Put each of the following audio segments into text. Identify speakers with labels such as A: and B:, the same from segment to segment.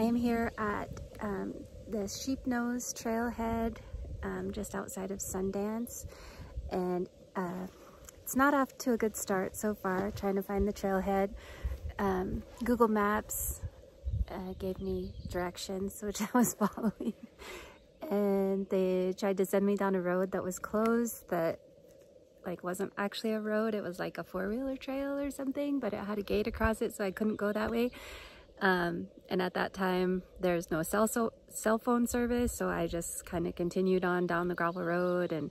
A: I am here at um, the Sheepnose Trailhead um, just outside of Sundance. And uh, it's not off to a good start so far trying to find the trailhead. Um, Google Maps uh, gave me directions which I was following. And they tried to send me down a road that was closed that like wasn't actually a road. It was like a four-wheeler trail or something but it had a gate across it so I couldn't go that way um, and at that time there's no cell, so cell phone service so I just kind of continued on down the gravel road and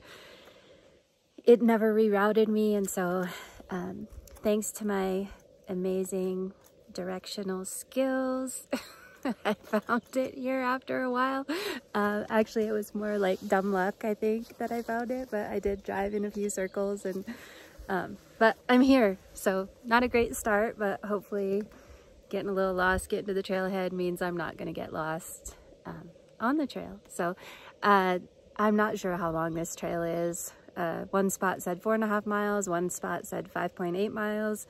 A: it never rerouted me and so um, thanks to my amazing directional skills I found it here after a while. Uh, actually, it was more like dumb luck, I think, that I found it, but I did drive in a few circles and, um, but I'm here. So not a great start, but hopefully getting a little lost, getting to the trailhead means I'm not going to get lost um, on the trail. So uh, I'm not sure how long this trail is. Uh, one spot said four and a half miles, one spot said 5.8 miles.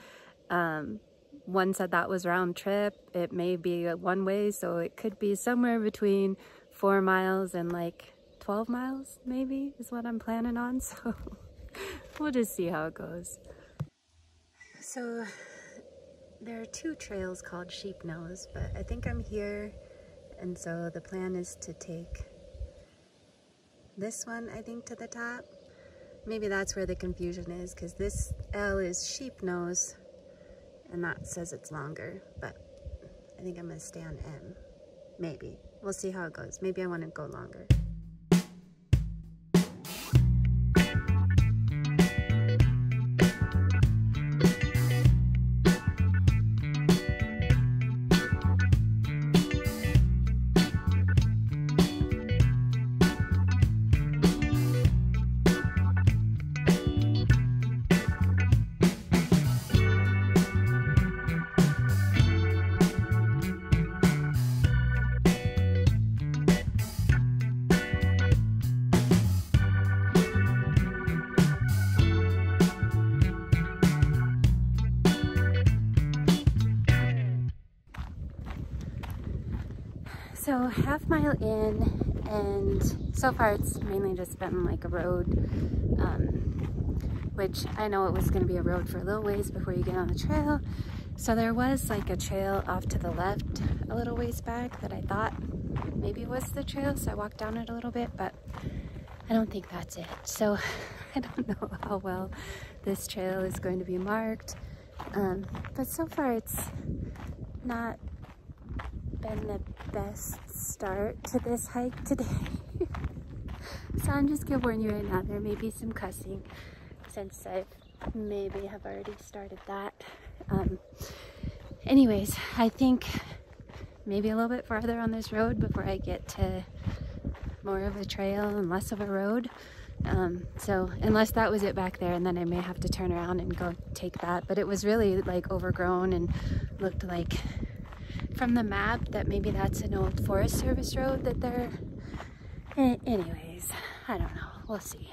A: Um, one said that was round trip. It may be one way, so it could be somewhere between four miles and like 12 miles, maybe, is what I'm planning on. So we'll just see how it goes. So there are two trails called Sheepnose, but I think I'm here. And so the plan is to take this one, I think, to the top. Maybe that's where the confusion is, because this L is Sheepnose, and that says it's longer, but I think I'm gonna stay on M. Maybe. We'll see how it goes. Maybe I wanna go longer. So half mile in and so far it's mainly just been like a road, um, which I know it was gonna be a road for a little ways before you get on the trail. So there was like a trail off to the left a little ways back that I thought maybe was the trail. So I walked down it a little bit, but I don't think that's it. So I don't know how well this trail is going to be marked. Um, but so far it's not been the best start to this hike today. so I'm just gonna warn you right now, there may be some cussing since I maybe have already started that. Um, anyways, I think maybe a little bit farther on this road before I get to more of a trail and less of a road. Um, so unless that was it back there and then I may have to turn around and go take that. But it was really like overgrown and looked like from the map that maybe that's an old Forest Service road that they're... Eh, anyways, I don't know. We'll see.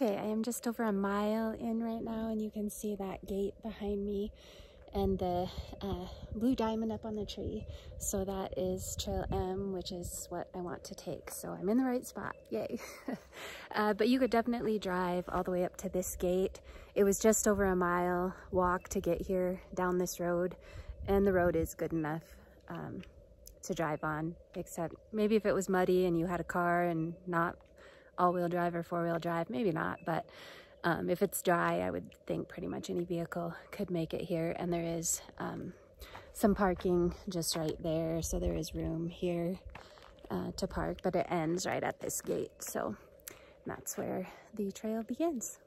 A: Okay, I am just over a mile in right now and you can see that gate behind me and the uh, blue diamond up on the tree. So that is Trail M, which is what I want to take. So I'm in the right spot, yay. uh, but you could definitely drive all the way up to this gate. It was just over a mile walk to get here down this road and the road is good enough um, to drive on, except maybe if it was muddy and you had a car and not all-wheel drive or four-wheel drive, maybe not, but um, if it's dry, I would think pretty much any vehicle could make it here. And there is um, some parking just right there. So there is room here uh, to park, but it ends right at this gate. So that's where the trail begins.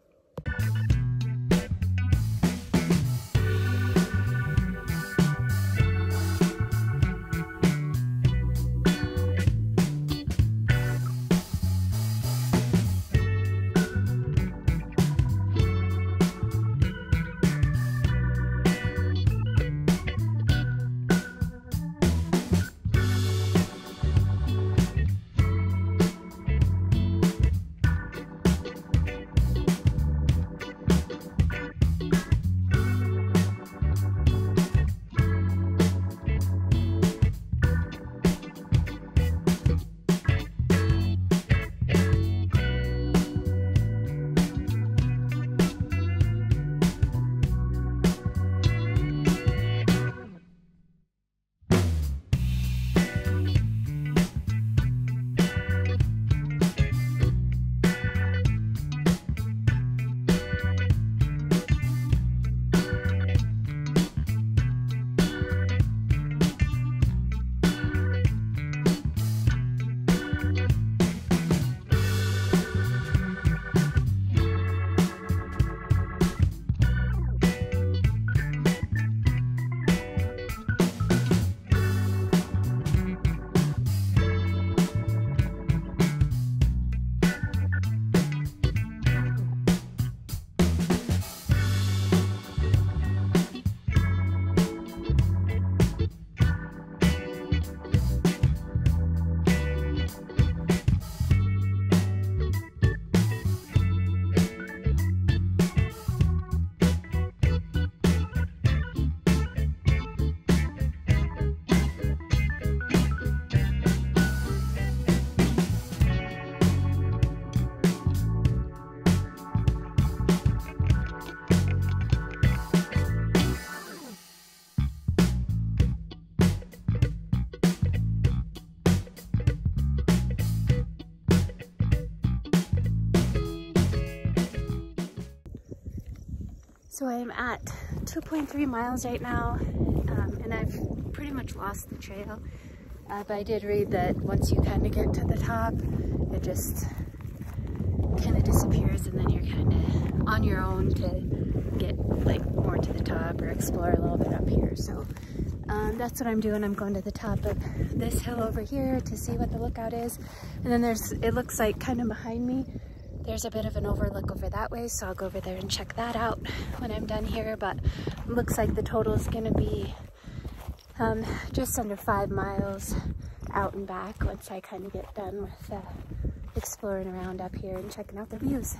A: So I'm at 2.3 miles right now, um, and I've pretty much lost the trail. Uh, but I did read that once you kind of get to the top, it just kind of disappears and then you're kind of on your own to get like more to the top or explore a little bit up here. So um, that's what I'm doing. I'm going to the top of this hill over here to see what the lookout is. And then there's, it looks like kind of behind me, there's a bit of an overlook over that way. So I'll go over there and check that out when I'm done here. But looks like the total is going to be um, just under five miles out and back once I kind of get done with uh, exploring around up here and checking out the views.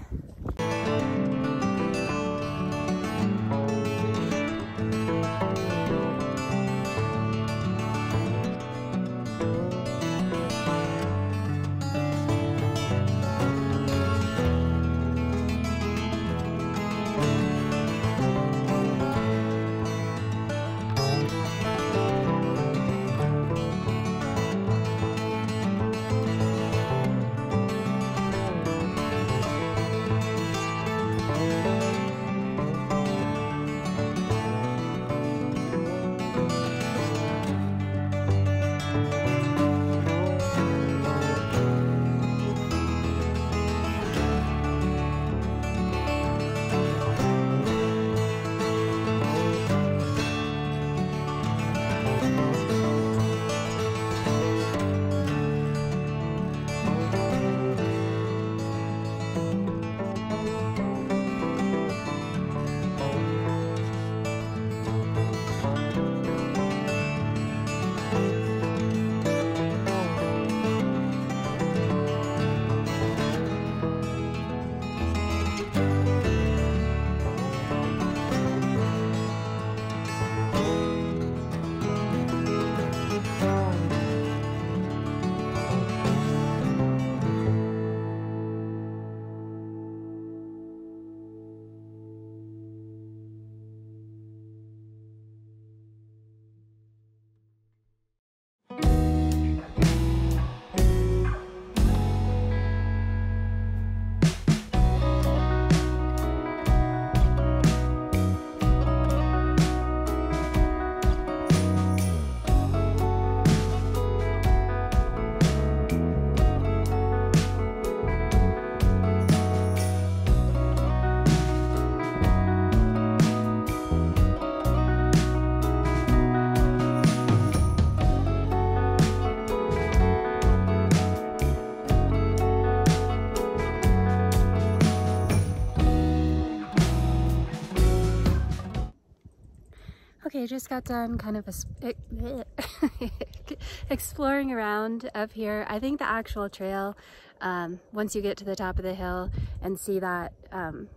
A: Okay, just got done kind of exploring around up here. I think the actual trail, um, once you get to the top of the hill and see that um,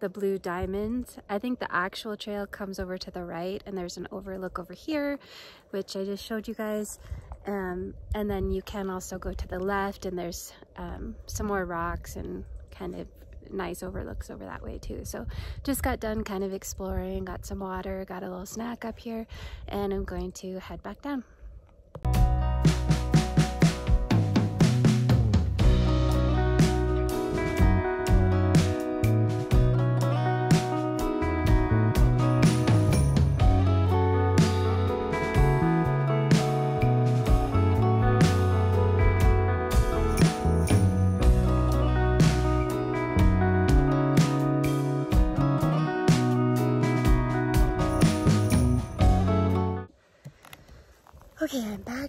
A: the blue diamond, I think the actual trail comes over to the right and there's an overlook over here, which I just showed you guys. Um, and then you can also go to the left and there's um, some more rocks and kind of nice overlooks over that way too. So just got done kind of exploring, got some water, got a little snack up here, and I'm going to head back down.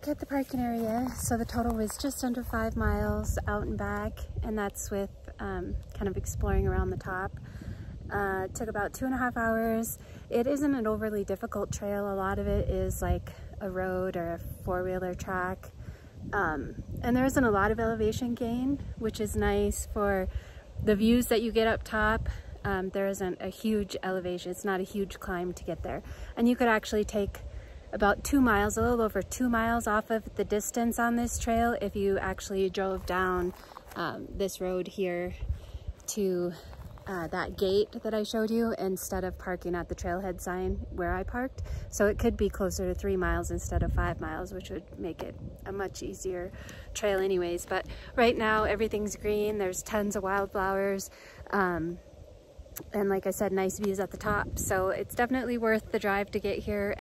A: Back at the parking area. So the total was just under five miles out and back, and that's with um, kind of exploring around the top. Uh, took about two and a half hours. It isn't an overly difficult trail. A lot of it is like a road or a four-wheeler track. Um, and there isn't a lot of elevation gain, which is nice for the views that you get up top. Um, there isn't a huge elevation. It's not a huge climb to get there. And you could actually take about two miles, a little over two miles off of the distance on this trail if you actually drove down um, this road here to uh, that gate that I showed you instead of parking at the trailhead sign where I parked. So it could be closer to three miles instead of five miles, which would make it a much easier trail anyways. But right now everything's green. There's tons of wildflowers. Um, and like I said, nice views at the top. So it's definitely worth the drive to get here